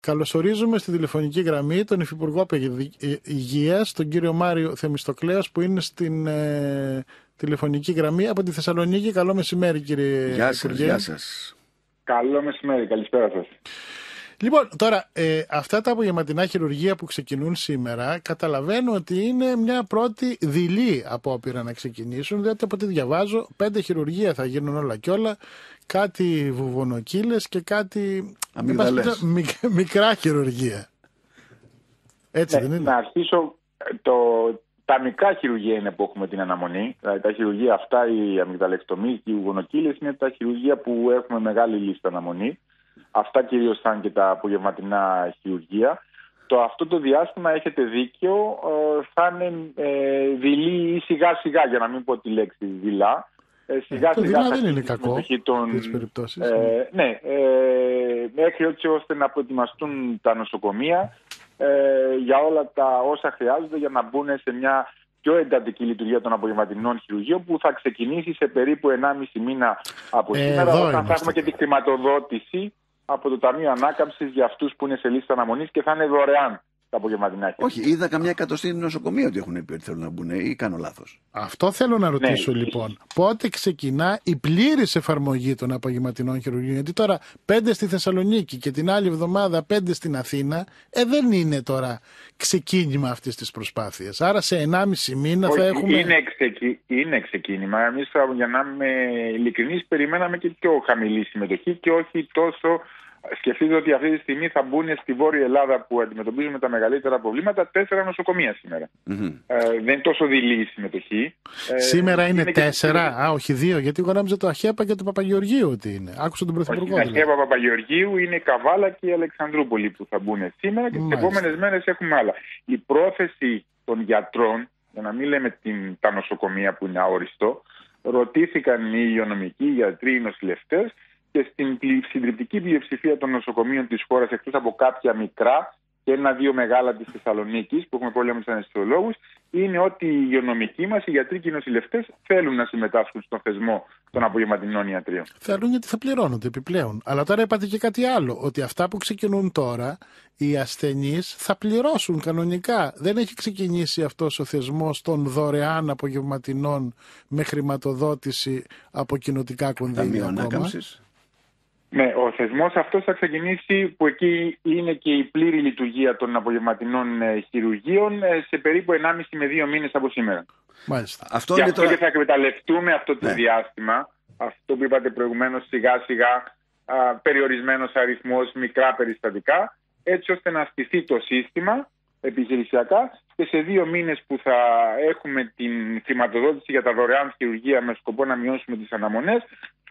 Καλωσορίζουμε στη τηλεφωνική γραμμή τον Υφυπουργό Υγεία, τον κύριο Μάριο Θεμιστοκλέας, που είναι στην ε, τηλεφωνική γραμμή από τη Θεσσαλονίκη. Καλό μεσημέρι, κύριε Γεια σας, Υπουργέ. γεια σας. Καλό μεσημέρι, καλησπέρα σας. Λοιπόν, τώρα, ε, αυτά τα απογευματινά χειρουργία που ξεκινούν σήμερα, καταλαβαίνω ότι είναι μια πρώτη δειλή απόπειρα να ξεκινήσουν, διότι από ό,τι διαβάζω, πέντε χειρουργία θα γίνουν όλα και όλα, κάτι βουβονοκύλες και κάτι Αμυγδαλές. εν πάση περιπτώσει, μικ- μικρά χειρουργία. Έτσι Ναι, δεν είναι; να αρχίσω, ε, το, τα μικρά χειρουργία είναι που έχουμε την αναμονή. Δηλαδή, τα χειρουργία αυτά, η αμυγδαλεκτομή και οι γονοκύλες είναι τα χειρουργία που έχουμε μεγάλη λίστα αναμονή. Αυτά κυρίως θα είναι και τα απογευματινά χειρουργία. Το, αυτό το διάστημα έχετε δίκιο, ε, θα είναι ε, δειλή ή σιγά σιγά, για να μην πω τη λέξη δειλά. Ε, σιγά το σιγά δειλά θα δεν είναι αρχίσει η κακό, συμμετοχή των, τέτοιες περιπτώσεις. Ε, ναι, ε, μέχρι έτσι ώστε να προετοιμαστούν τα νοσοκομεία ε, για όλα τα όσα χρειάζονται για να μπουν σε μια πιο εντατική λειτουργία των απογευματινών χειρουργείων που θα ξεκινήσει σε περίπου 1,5 μήνα από Ε, σήμερα εδώ όταν θα είμαστε έχουμε και τη τώρα. χρηματοδότηση από το Ταμείο Ανάκαμψης για αυτούς που είναι σε λίστα αναμονής και θα είναι δωρεάν τα απογευματινά χειρουργεία. Όχι, είδα καμιά εκατοστή νοσοκομεία ότι έχουν πει ότι θέλουν να μπουν ή κάνω λάθος. Αυτό θέλω να ρωτήσω Ναι. λοιπόν. Πότε ξεκινά η πλήρης εφαρμογή των απογευματινών χειρουργείων; Γιατί τώρα πέντε στη Θεσσαλονίκη και την άλλη εβδομάδα πέντε στην Αθήνα, ε, δεν είναι τώρα ξεκίνημα αυτής της προσπάθειας. Άρα σε 1,5 μήνα θα Όχι, έχουμε. είναι, ξεκι... είναι ξεκίνημα. Εμείς, για να είμαι ειλικρινής, περιμέναμε και πιο χαμηλή συμμετοχή και όχι τόσο. Σκεφτείτε ότι αυτή τη στιγμή θα μπουν στη Βόρεια Ελλάδα που αντιμετωπίζουμε τα μεγαλύτερα προβλήματα τέσσερα νοσοκομεία σήμερα. Μμμ. Ε, δεν είναι τόσο δειλή η συμμετοχή. Ε, Σήμερα είναι, και- τέσσερα. Α, όχι δύο, γιατί εγώ νόμιζα το Αχέπα και το Παπαγεωργίου ότι είναι. Άκουσα τον Όχι, Πρωθυπουργό. η δηλαδή. Αρχαία Παπαγεωργίου είναι η Καβάλα και η Αλεξανδρούπολη που θα μπουν σήμερα και τις Μάλιστα. επόμενες μέρες έχουμε άλλα. Η πρόθεση των γιατρών, για να μην λέμε την, τα νοσοκομεία που είναι αόριστο, ρωτήθηκαν οι υγειονομικοί, οι γιατροί, οι νοσηλευτές και στην πλη- συντριπτική πλειοψηφία των νοσοκομείων της χώρας, εκτός από κάποια μικρά και ένα-δύο μεγάλα της Θεσσαλονίκης, που έχουμε πρόβλημα με του αναισθητολόγου, είναι ότι οι υγειονομικοί μας, οι γιατροί και οι νοσηλευτές θέλουν να συμμετάσχουν στον θεσμό των απογευματινών ιατρίων. Θέλουν γιατί θα πληρώνονται επιπλέον. Αλλά τώρα είπατε και κάτι άλλο, ότι αυτά που ξεκινούν τώρα, οι ασθενείς θα πληρώσουν κανονικά. Δεν έχει ξεκινήσει αυτός ο θεσμός των δωρεάν απογευματινών με χρηματοδότηση από κοινοτικά κονδύλια Ταμείο ακόμα. ανάκαμψης. Ναι, ο θεσμός αυτός θα ξεκινήσει που εκεί είναι και η πλήρη λειτουργία των απογευματινών ε, χειρουργείων ε, σε περίπου 1,5 με 2 μήνες από σήμερα. Μάλιστα. Αυτό και είναι αυτό τώρα. και θα εκμεταλλευτούμε αυτό το Ναι. διάστημα, αυτό που είπατε προηγουμένως, σιγά σιγά περιορισμένος αριθμός, μικρά περιστατικά, έτσι ώστε να στηθεί το σύστημα επιχειρησιακά και σε δύο μήνες που θα έχουμε την χρηματοδότηση για τα δωρεάν χειρουργία με σκοπό να μειώσουμε τις αναμονές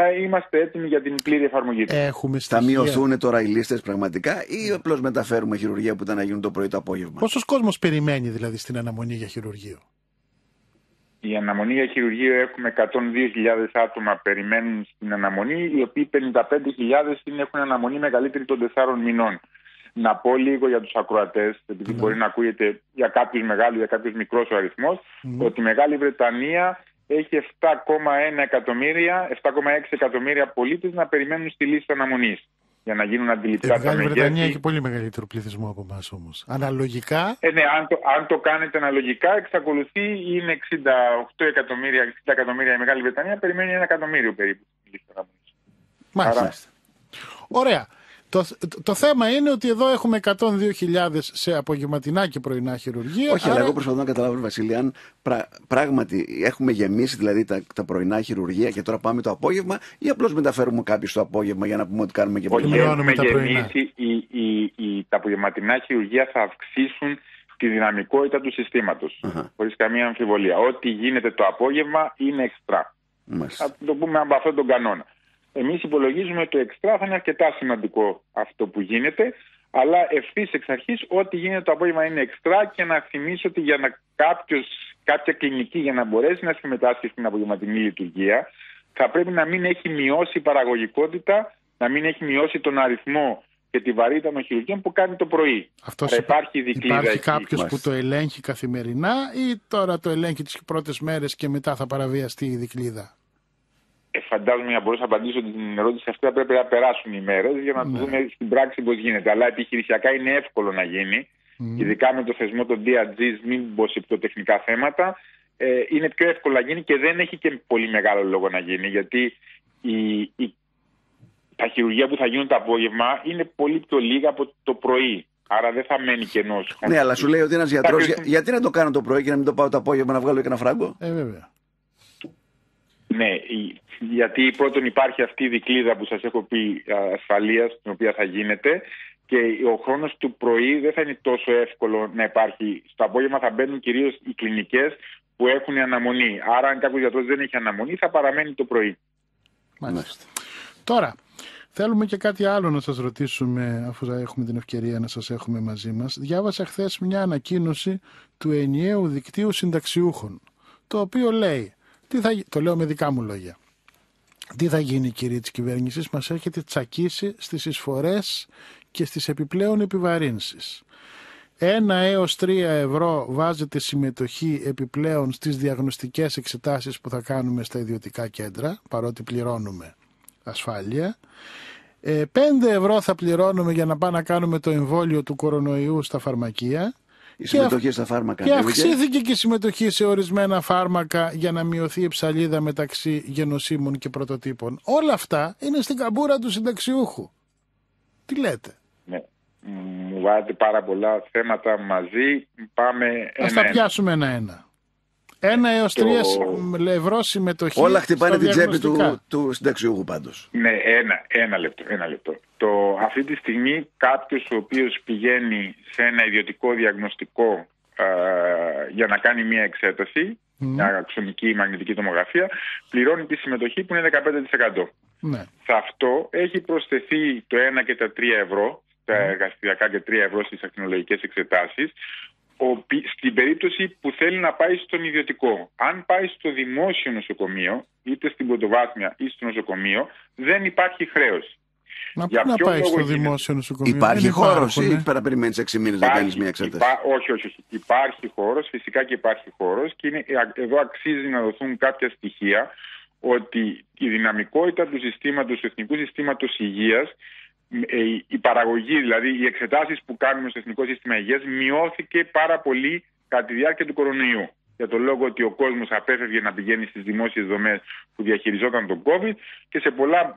θα είμαστε έτοιμοι για την πλήρη εφαρμογή του. Έχουμε Θα στοιχεία. μειωθούν τώρα οι λίστες πραγματικά ή απλώς μεταφέρουμε χειρουργία που ήταν να γίνουν το πρωί το απόγευμα; Πόσος κόσμος περιμένει δηλαδή στην αναμονή για χειρουργείο; Η αναμονή για χειρουργείο έχουμε 102.000 άτομα περιμένουν στην αναμονή, οι οποίοι 55.000 είναι- έχουν αναμονή μεγαλύτερη των 4 μηνών. Να πω λίγο για τους ακροατές, επειδή Ναι. μπορεί να ακούγεται για κάποιους μεγάλους, για κάποιους μικρός ο αριθμός, Μμμ. ότι η Μεγάλη Βρετανία έχει 7,1 εκατομμύρια, 7,6 εκατομμύρια πολίτες να περιμένουν στη λίστα αναμονής για να γίνουν Η αντιληπτά τα Μεγάλη μεγέθη. Βρετανία έχει πολύ μεγαλύτερο πληθυσμό από εμάς όμως. Αναλογικά, Ε, ναι, αν το, αν το κάνετε αναλογικά, εξακολουθεί, είναι 68 εκατομμύρια, 60 εκατομμύρια η Μεγάλη Βρετανία, περιμένει ένα εκατομμύριο περίπου. στη λίστα αναμονής. μάλιστα. Μάλιστα. Ωραία. Το, το, το θέμα είναι ότι εδώ έχουμε 102.000 σε απογευματινά και πρωινά χειρουργεία. Όχι, αλλά άρα- εγώ προσπαθώ να καταλάβω, Βασίλη, αν πρά- πράγματι έχουμε γεμίσει δηλαδή τα, τα πρωινά χειρουργεία και τώρα πάμε το απόγευμα ή απλώς μεταφέρουμε κάποιου το απόγευμα για να πούμε ότι κάνουμε και Όχι, πρωινά. μειώνουμε έχουμε τα πρωινά. γεμίσει, οι, οι, οι, τα απογευματινά χειρουργεία θα αυξήσουν τη δυναμικότητα του συστήματος. Αχα. Χωρίς καμία αμφιβολία. Ό,τι γίνεται το απόγευμα είναι εξτρά. Μάλιστα. Θα το πούμε από αυτόν τον κανόνα. Εμείς υπολογίζουμε ότι το εξτρά θα είναι αρκετά σημαντικό αυτό που γίνεται, αλλά ευθύς εξ αρχής ό,τι γίνεται το απόγευμα είναι εξτρά και να θυμίσω ότι για να κάποιος, κάποια κλινική για να μπορέσει να συμμετάσχει στην απογευματινή λειτουργία θα πρέπει να μην έχει μειώσει η παραγωγικότητα, να μην έχει μειώσει τον αριθμό και τη βαρύτητα των χειρουργείων που κάνει το πρωί. Αυτός Άρα υπά- υπάρχει δικλίδα Υπάρχει εκεί. κάποιος που Μάλιστα. το ελέγχει καθημερινά ή τώρα το ελέγχει τις πρώτες μέρες και μετά θα παραβιαστεί η δικλίδα; Ε, φαντάζομαι για να μπορέσω να απαντήσω την ερώτηση αυτή θα πρέπει να περάσουν οι μέρες για να ναι. δούμε στην πράξη πώς γίνεται. Αλλά επιχειρησιακά είναι εύκολο να γίνει. Mm. Ειδικά με το θεσμό των DRG, μην μπω σε πιο τεχνικά θέματα. Ε, είναι πιο εύκολο να γίνει και δεν έχει και πολύ μεγάλο λόγο να γίνει. Γιατί η, η, τα χειρουργία που θα γίνουν το απόγευμα είναι πολύ πιο λίγα από το πρωί. Άρα δεν θα μένει κενός. Ναι, αλλά σου λέει ότι ένας γιατρός. γιατί να το κάνω το πρωί και να μην το πάω το απόγευμα να βγάλω και ένα φράγκο; Ε, βέβαια. Ναι, γιατί πρώτον υπάρχει αυτή η δικλίδα που σας έχω πει ασφαλείας, την οποία θα γίνεται και ο χρόνος του πρωί δεν θα είναι τόσο εύκολο να υπάρχει. Στο απόγευμα θα μπαίνουν κυρίως οι κλινικές που έχουν αναμονή. Άρα αν κάποιος γιατρός δεν έχει αναμονή θα παραμένει το πρωί. Μάλιστα. Τώρα, θέλουμε και κάτι άλλο να σας ρωτήσουμε αφού θα έχουμε την ευκαιρία να σας έχουμε μαζί μας. Διάβασα χθες μια ανακοίνωση του ενιαίου δικτύου συνταξιούχων το οποίο λέει τι θα, το λέω με δικά μου λόγια. Τι θα γίνει κύριε της κυβέρνησης, μας έχετε τσακίσει στις εισφορές και στις επιπλέον επιβαρύνσεις. Ένα έως τρία ευρώ βάζετε συμμετοχή επιπλέον στις διαγνωστικές εξετάσεις που θα κάνουμε στα ιδιωτικά κέντρα, παρότι πληρώνουμε ασφάλεια. Ε, 5 ευρώ θα πληρώνουμε για να πάμε να κάνουμε το εμβόλιο του κορονοϊού στα φαρμακεία η συμμετοχή στα φάρμακα. Και αυξήθηκε και η συμμετοχή σε ορισμένα φάρμακα για να μειωθεί η ψαλίδα μεταξύ γενοσύμων και πρωτοτύπων. Όλα αυτά είναι στην καμπούρα του συνταξιούχου. Τι λέτε; Ναι. Μου βάζετε πάρα πολλά θέματα μαζί. Πάμε Ας τα πιάσουμε ένα-ένα. Ένα έως τρία ευρώ συμμετοχή. Όλα χτυπάνε την τσέπη του, του συνταξιούχου πάντως. Ναι, ένα, ένα λεπτό. Ένα λεπτό. Το, αυτή τη στιγμή κάποιος ο οποίος πηγαίνει σε ένα ιδιωτικό διαγνωστικό για να κάνει μια εξέταση, mm. μια αξονική μαγνητική τομογραφία, πληρώνει τη συμμετοχή που είναι 15%. Ναι. Σε αυτό έχει προσθεθεί το 1 και τα 3 ευρώ, τα εργαστηριακά και 3 ευρώ στις ακτινολογικές εξετάσεις, στην περίπτωση που θέλει να πάει στον ιδιωτικό. Αν πάει στο δημόσιο νοσοκομείο, είτε στην πρωτοβάθμια ή στο νοσοκομείο, δεν υπάρχει χρέωση. Μα πού να πάει στο δημόσιο νοσοκομείο; Υπάρχει χώρος ή πέρα να περιμένεις 6 μήνες να κάνεις μια εξέταση; Υπά, όχι, όχι, όχι. Υπάρχει χώρος, φυσικά και υπάρχει χώρος και είναι, εδώ αξίζει να δοθούν κάποια στοιχεία ότι η δυναμικότητα του συστήματος, του εθνικού συστήματος υγείας ε, η παραγωγή, δηλαδή οι εξετάσεις που κάνουμε στο Εθνικό Σύστημα Υγείας μειώθηκε πάρα πολύ κατά τη διάρκεια του κορονοϊού. Για τον λόγο ότι ο κόσμος απέφευγε να πηγαίνει στις δημόσιες δομές που διαχειριζόταν τον COVID και σε πολλά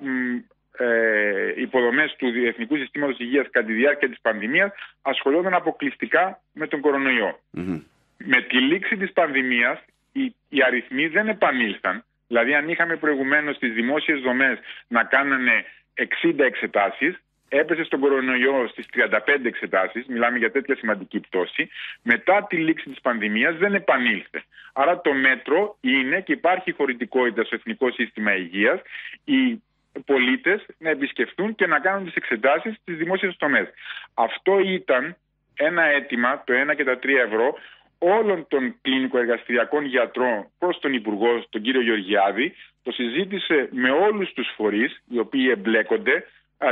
ε, υποδομές του Εθνικού Συστήματος Υγείας κατά τη διάρκεια της πανδημίας ασχολούνταν αποκλειστικά με τον κορονοϊό. Με τη λήξη της πανδημίας οι, οι αριθμοί δεν επανήλθαν. Δηλαδή αν είχαμε προηγουμένως στις δημόσιες δομές να κάνανε 60 εξετάσεις, έπεσε στον κορονοϊό στις 35 εξετάσεις, μιλάμε για τέτοια σημαντική πτώση, μετά τη λήξη της πανδημίας δεν επανήλθε. Άρα το μέτρο είναι και υπάρχει χωρητικότητα στο Εθνικό Σύστημα Υγείας, οι πολίτες να επισκεφθούν και να κάνουν τις εξετάσεις στις δημόσιες τομές. Αυτό ήταν ένα αίτημα, το 1 και τα 3 ευρώ, όλων των κλινικοεργαστηριακών γιατρών προς τον Υπουργό, τον κύριο Γεωργιάδη, το συζήτησε με όλους τους φορείς οι οποίοι εμπλέκονται,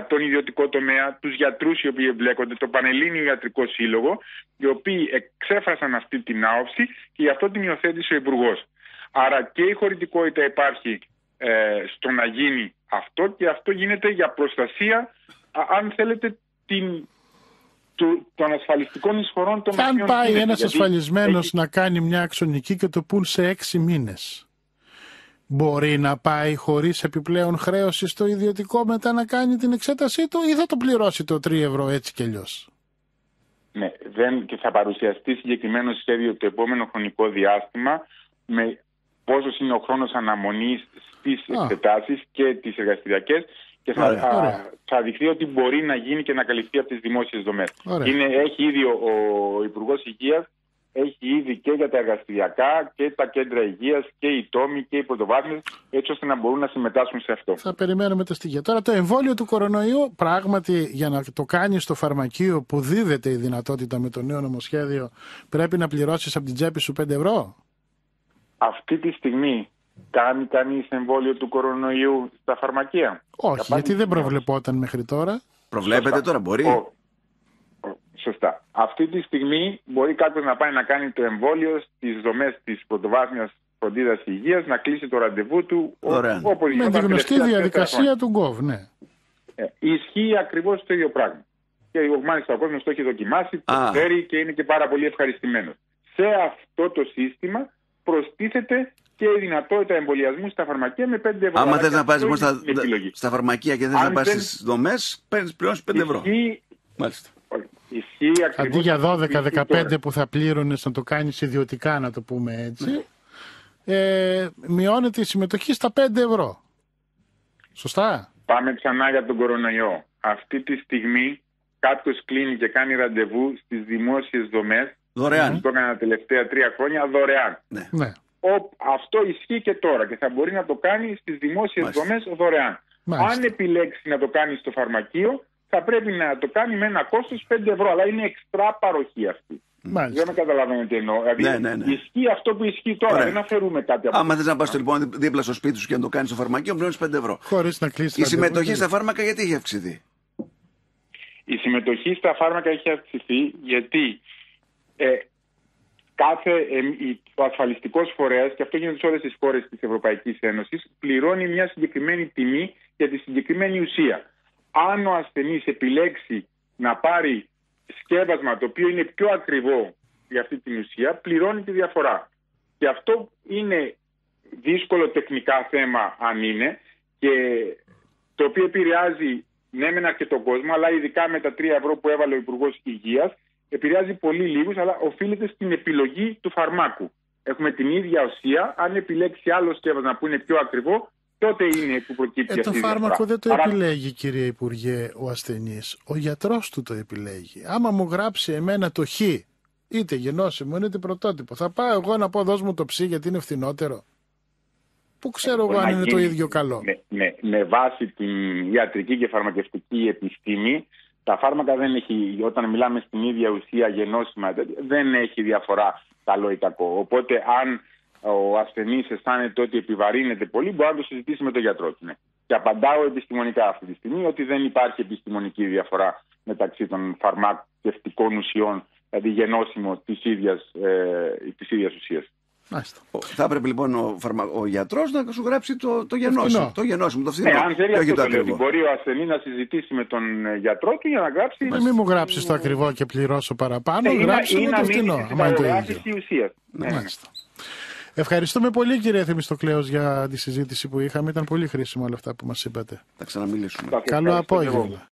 τον ιδιωτικό τομέα, τους γιατρούς οι οποίοι εμπλέκονται, το Πανελλήνιο Ιατρικό Σύλλογο, οι οποίοι εξέφρασαν αυτή την άποψη και γι' αυτό την υιοθέτησε ο Υπουργός. Άρα και η χωρητικότητα υπάρχει ε, στο να γίνει αυτό και αυτό γίνεται για προστασία, αν θέλετε, την, του, των ασφαλιστικών εισφορών των Αν πάει ένας ασφαλισμένος να κάνει μια αξονική και το πούν σε έξι μήνες, Μπορεί να πάει χωρίς επιπλέον χρέωση στο ιδιωτικό μετά να κάνει την εξέτασή του ή θα το πληρώσει το 3 ευρώ έτσι κι αλλιώς; Ναι, δεν, και θα παρουσιαστεί συγκεκριμένο σχέδιο το επόμενο χρονικό διάστημα με πόσο είναι ο χρόνος αναμονής στις εξετάσεις και τις εργαστηριακές και θα, θα, θα δειχθεί ότι μπορεί να γίνει και να καλυφθεί από τις δημόσιες δομές. Είναι, έχει ήδη ο, ο Υπουργός Υγείας έχει ήδη και για τα εργαστηριακά και τα κέντρα υγείας και οι τόμοι και οι πρωτοβάθμιες, έτσι ώστε να μπορούν να συμμετάσχουν σε αυτό. Θα περιμένουμε τα στοιχεία. Τώρα το εμβόλιο του κορονοϊού, πράγματι για να το κάνεις στο φαρμακείο που δίδεται η δυνατότητα με το νέο νομοσχέδιο, πρέπει να πληρώσεις από την τσέπη σου 5 ευρώ; Αυτή τη στιγμή κάνει κανείς εμβόλιο του κορονοϊού στα φαρμακεία; Όχι, γιατί δεν προβλεπόταν μέχρι τώρα. Προβλέπετε τώρα, μπορεί. Σωστά. Αυτή τη στιγμή μπορεί κάποιος να πάει να κάνει το εμβόλιο στις δομές της πρωτοβάθμιας φροντίδας υγείας να κλείσει το ραντεβού του Δωρεάν. όπως Με γινόταν τη τα γνωστή τελευταία διαδικασία τέσσερα του Gov, ναι. χρόνια. Ε, ισχύει ακριβώς το ίδιο πράγμα. Και μάλιστα ο κόσμος το έχει δοκιμάσει, το Α. ξέρει και είναι και πάρα πολύ ευχαριστημένος. Σε αυτό το σύστημα προστίθεται και η δυνατότητα εμβολιασμού στα φαρμακεία με 5 ευρώ. Άμα Αλλά θες και να πας αυτό λοιπόν είναι στα, την επιλογή. στα φαρμακεία και θες Αν να πας δεν- στις δομές, παίρνεις πληρώνει 5 ευρώ. Ισχύει, Μάλιστα. ισχύει ακριβώς Αντί για αυτό που ισχύει 12-15 τώρα. που θα πλήρωνε να το κάνεις ιδιωτικά, να το πούμε έτσι, ε, μειώνεται η συμμετοχή στα 5 ευρώ. Σωστά; Πάμε ξανά για τον κορονοϊό. Αυτή τη στιγμή κάποιος κλείνει και κάνει ραντεβού στις δημόσιες δομές. Δωρεάν. Το έκανα τα τελευταία τρία χρόνια δωρεάν. Ναι. Ναι. Ο, αυτό ισχύει και τώρα και θα μπορεί να το κάνει στις δημόσιες Μάλιστα. δομές δωρεάν. Μάλιστα. Αν επιλέξει να το κάνει στο φαρμακείο, θα πρέπει να το κάνει με ένα κόστος 5 ευρώ. Αλλά είναι εξτρά παροχή αυτή. Δεν Μάλιστα. με καταλαβαίνετε τι εννοώ. Δηλαδή, Ναι, ναι, ναι. ισχύει αυτό που ισχύει τώρα. Ωραία. Δεν αφαιρούμε κάτι από Άμα θες να πας λοιπόν δί- δίπλα στο σπίτι σου και να το κάνεις στο φαρμακείο, πληρώνεις 5 ευρώ. Χωρίς να κλείσεις Η συμμετοχή στα φάρμακα γιατί έχει αυξηθεί; Η συμμετοχή στα φάρμακα έχει αυξηθεί γιατί ε, κάθε, ε, η- ο ασφαλιστικός φορέας, και αυτό γίνεται σε όλες τις χώρες της Ευρωπαϊκής Ένωσης, πληρώνει μια συγκεκριμένη τιμή για τη συγκεκριμένη ουσία. Αν ο ασθενής επιλέξει να πάρει σκεύασμα το οποίο είναι πιο ακριβό για αυτή την ουσία, πληρώνει τη διαφορά. Και αυτό είναι δύσκολο τεχνικά θέμα αν είναι και το οποίο επηρεάζει ναι μεν αρκετό κόσμο, αλλά ειδικά με τα 3 ευρώ που έβαλε ο Υπουργός Υγείας, επηρεάζει πολύ λίγους, αλλά οφείλεται στην επιλογή του φαρμάκου. Έχουμε την ίδια ουσία. Αν επιλέξει άλλο σκεύασμα που είναι πιο ακριβό, τότε είναι που προκύπτει Ε, το αυτή η φάρμακο διαφορά. δεν το Άρα, επιλέγει, κύριε Υπουργέ, ο ασθενής. Ο γιατρός του το επιλέγει. Άμα μου γράψει εμένα το χ, είτε γενώσιμο είτε πρωτότυπο, θα πάω εγώ να πω δώσ' μου το ψ γιατί είναι φθηνότερο. Πού ξέρω εγώ μπορεί αν να είναι το γίνει ίδιο καλό. Με, με, με βάση την ιατρική και φαρμακευτική επιστήμη, τα φάρμακα δεν έχει, όταν μιλάμε στην ίδια ουσία γενώσιμα, δεν έχει διαφορά καλό ή κακό. Οπότε αν ο ασθενής αισθάνεται ότι επιβαρύνεται πολύ, μπορεί να το συζητήσει με τον γιατρό του. Ναι. Και απαντάω επιστημονικά αυτή τη στιγμή ότι δεν υπάρχει επιστημονική διαφορά μεταξύ των φαρμακευτικών ουσιών, δηλαδή γενώσιμο της ίδιας ε, της ίδιας ουσίας. Μάλιστα. Ο- Θα έπρεπε λοιπόν ο, φαρμα... ο γιατρός να σου γράψει το, το γενώσιμο. φθηνό. Το γενώσιμο, το Ναι, φθηνό. αν θέλει και όχι αυτό το το λέω, ότι ακριβό. μπορεί ο ασθενή να συζητήσει με τον ε, γιατρό του για να γράψει. Μην μη μου γράψεις το ακριβό και πληρώσω παραπάνω, Ναι, ή να- γράψε ή μου να το μείνει φθηνό, στην άμα είναι το παραγράφηση ίδιο. της ουσίας. Ναι. Μάλιστα. Ευχαριστούμε πολύ κύριε Θεμιστοκλέος για τη συζήτηση που είχαμε. Ήταν πολύ χρήσιμο όλα αυτά που μας είπατε. Θα ξαναμιλήσουμε. Σας Καλό ευχαριστώ και εγώ. απόγευμα.